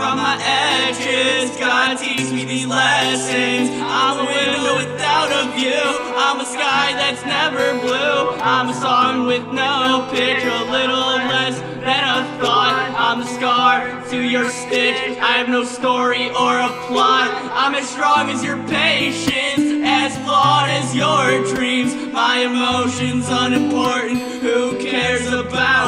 on my edges. God teach me these lessons. I'm a window without a view. I'm a sky that's never blue. I'm a song with no pitch, a little less than a thought. I'm the scar to your stitch. I have no story or a plot. I'm as strong as your patience, as flawed as your dreams. My emotions unimportant. Who cares about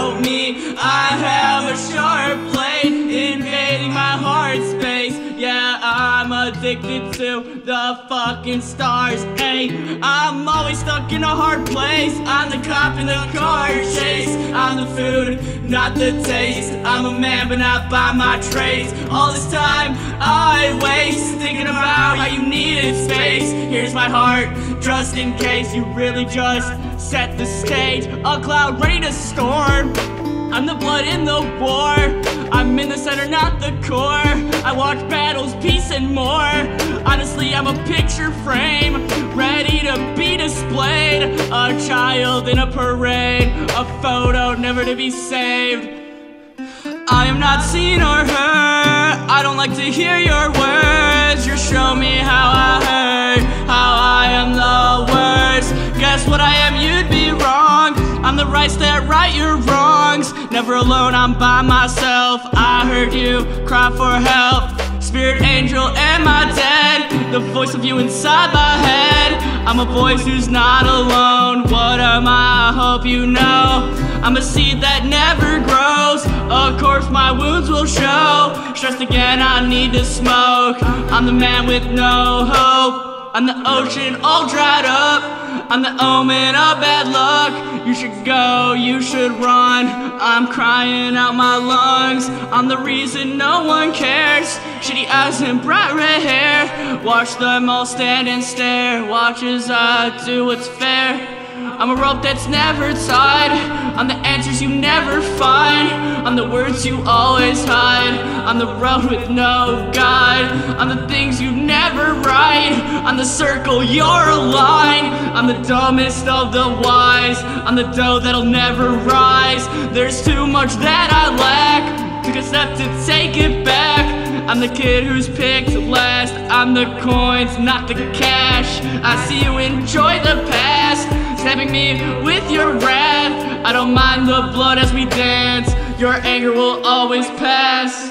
to the fucking stars. Hey, I'm always stuck in a hard place. I'm the cop in the car chase. I'm the food, not the taste. I'm a man, but not by my traits. All this time I waste thinking about how you needed space. Here's my heart, just in case you really just set the stage. A cloud ready to storm. I'm the blood in the war. I'm in the center, not the core. I watch battles, peace, and more. Honestly, I'm a picture frame, ready to be displayed. A child in a parade, a photo never to be saved. I am not seen or heard. I don't like to hear your words. You show me how I hurt, how I am the Never alone, I'm by myself. I heard you cry for help. Spirit angel, am I dead? The voice of you inside my head. I'm a voice who's not alone. What am I? I hope you know. I'm a seed that never grows. Of course, my wounds will show. Stressed again, I need to smoke. I'm the man with no hope. I'm the ocean all dried up. I'm the omen of bad luck. You should go, you should run. I'm crying out my lungs. I'm the reason no one cares. Shitty eyes and bright red hair. Watch them all stand and stare. Watch as I do what's fair. I'm a rope that's never tied. I'm the answers you never find. I'm the words you always hide. I'm the road with no guide. I'm the things you never write. I'm the circle, you're a line. I'm the dumbest of the wise. I'm the dough that'll never rise. There's too much that I lack to accept to take it back. I'm the kid who's picked last. I'm the coins, not the cash. I see you enjoy the past, stabbing me with your wrath. I don't mind the blood as we dance. Your anger will always pass.